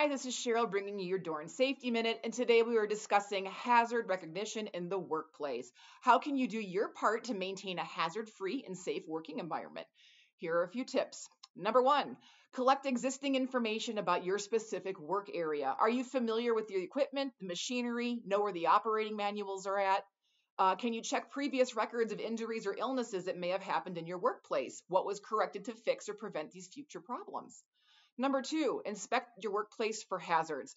Hi, this is Cheryl bringing you your Dorn Safety Minute, and today we are discussing hazard recognition in the workplace. How can you do your part to maintain a hazard free and safe working environment? Here are a few tips. Number one, collect existing information about your specific work area. Are you familiar with the equipment, the machinery, know where the operating manuals are at? Uh, can you check previous records of injuries or illnesses that may have happened in your workplace? What was corrected to fix or prevent these future problems? Number two, inspect your workplace for hazards.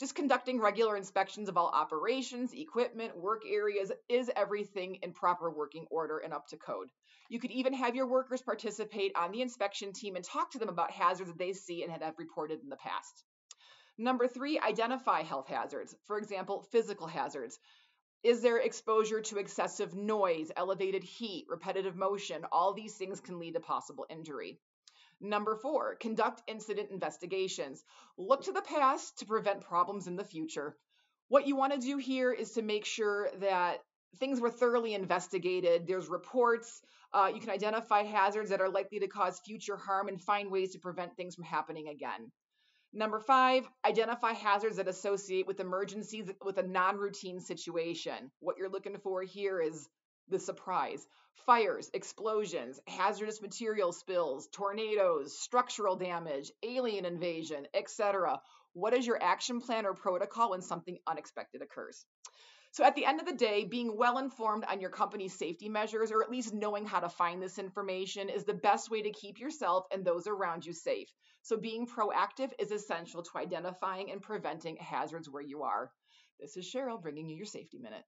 Just conducting regular inspections of all operations, equipment, work areas is everything in proper working order and up to code. You could even have your workers participate on the inspection team and talk to them about hazards that they see and have reported in the past. Number three, identify health hazards. For example, physical hazards. Is there exposure to excessive noise, elevated heat, repetitive motion? All these things can lead to possible injury. Number four, conduct incident investigations. Look to the past to prevent problems in the future. What you want to do here is to make sure that things were thoroughly investigated. There's reports. Uh, you can identify hazards that are likely to cause future harm and find ways to prevent things from happening again. Number five, identify hazards that associate with emergencies with a non routine situation. What you're looking for here is the surprise. Fires, explosions, hazardous material spills, tornadoes, structural damage, alien invasion, etc. What is your action plan or protocol when something unexpected occurs? So, at the end of the day, being well informed on your company's safety measures, or at least knowing how to find this information, is the best way to keep yourself and those around you safe. So, being proactive is essential to identifying and preventing hazards where you are. This is Cheryl bringing you your Safety Minute.